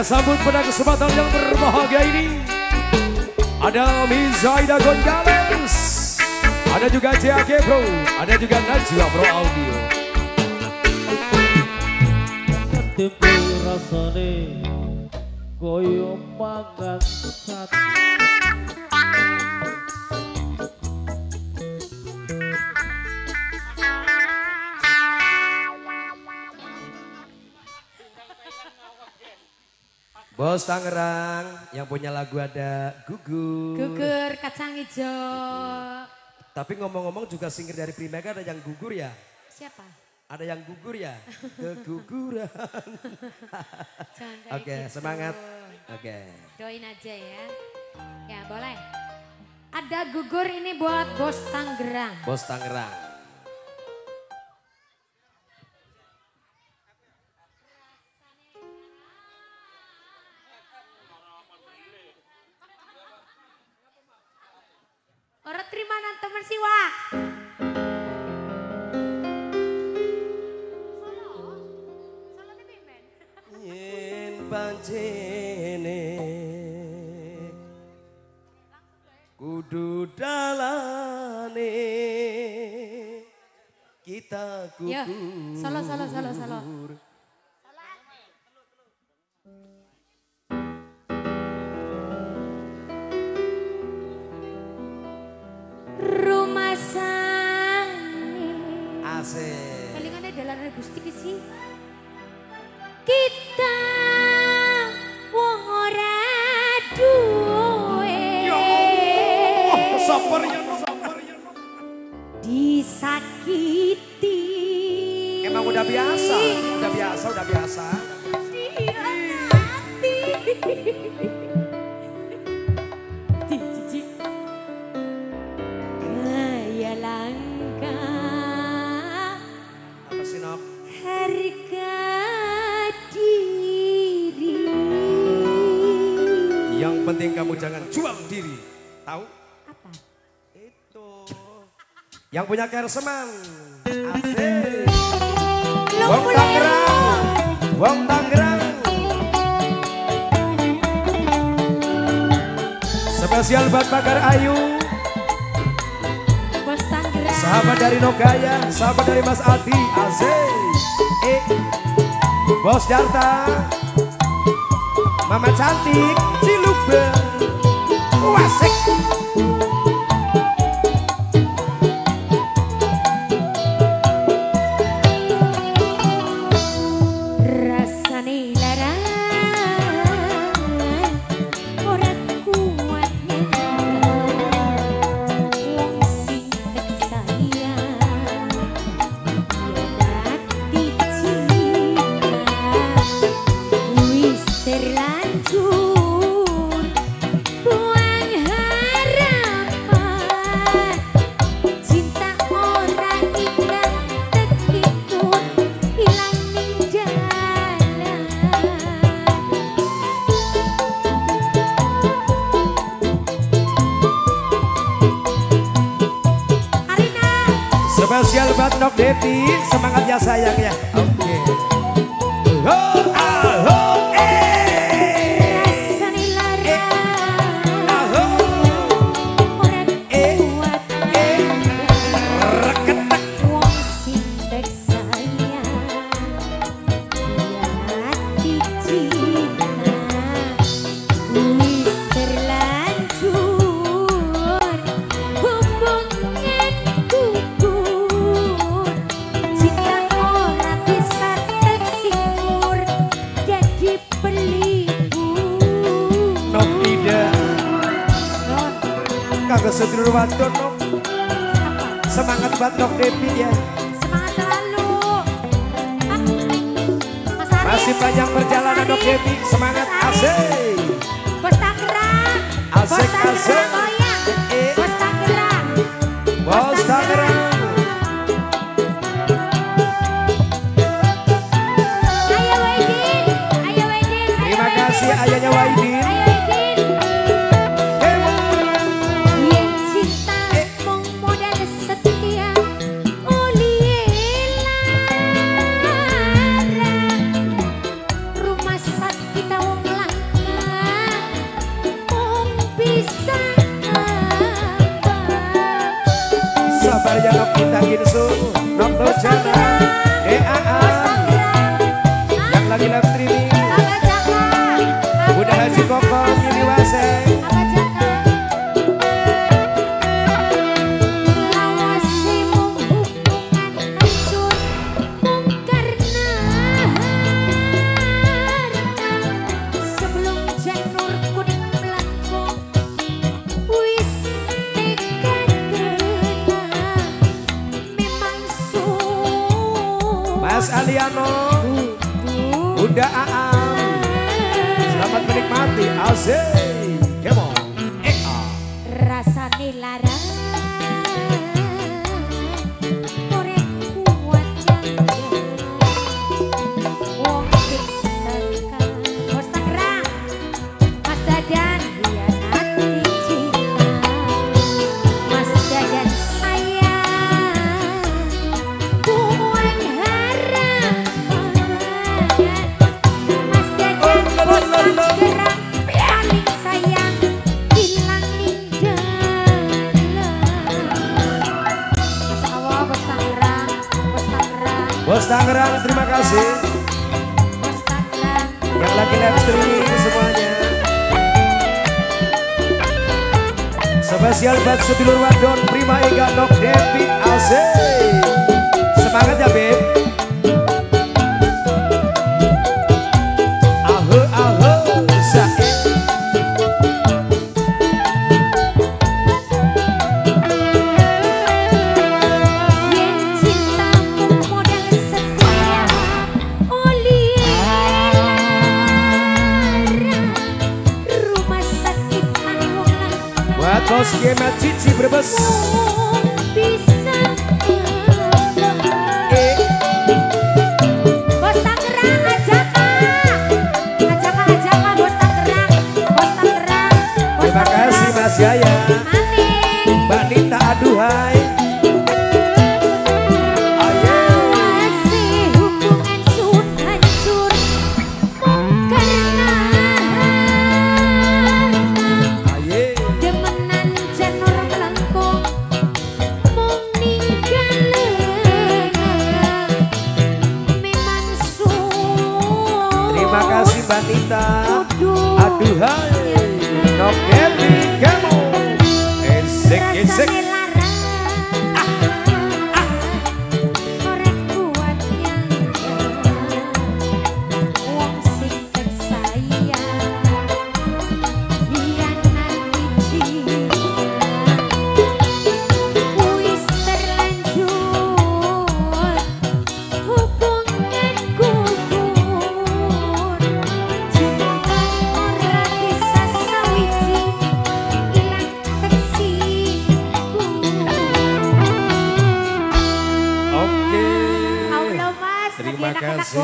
Kita sambut pada kesempatan yang berbahagia ini. Ada Mizaida Gonzales. Ada juga JAG Bro. Ada juga Najwa Pro Audio. Tempe rasane koyo mangan sate. Bos Tangerang yang punya lagu ada Gugur. Gugur kacang hijau. Tapi ngomong-ngomong juga singer dari Primega ada yang gugur ya? Siapa? Ada yang gugur ya? Keguguran. Oke, gitu. semangat. Oke. Doain aja ya. Ya boleh. Ada gugur ini buat bos Tanggerang. Bos Tangerang. Terima nan temen siwa. Yen pancene kudu dalane kita Ya, gugur. solo, solo, solo, solo. Asik. Kelingannya dalam Gusti ki sih. Kita wong ora duwe. Sabar ya, sabar ya. Disakiti. Emang udah biasa, udah biasa, udah biasa. Kamu jangan jual diri. Tahu? Apa? Itu. Yang punya kerseman. Asik. Wong Tangerang. Wong Tangerang. Spesial buat Bakar Ayu. Bos Tangerang. Sahabat dari Nogaya. Sahabat dari Mas Adi. Asik. Eh. Bos Darta. Mama cantik. Ciluba. Wasik. Rasane buat Nok Devi, semangat ya sayang ya. Oke. Ah, oh, kagak sedulur wadon Nok. Semangat buat Nok Devi ya. Semangat selalu. Mas Arif. Masih panjang perjalanan Nok Arif. Devi, semangat asik. Bos Tangerang. Asik, asik. Bos Bunda Aam. Selamat menikmati. Aziz Tangerang terima kasih. Yang lagi live streaming semuanya. Spesial buat sedulur wadon Prima Ega Nok Devi Asik semangat ya Vibra Bus. wanita Aduh. Hai Noket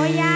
Yeah.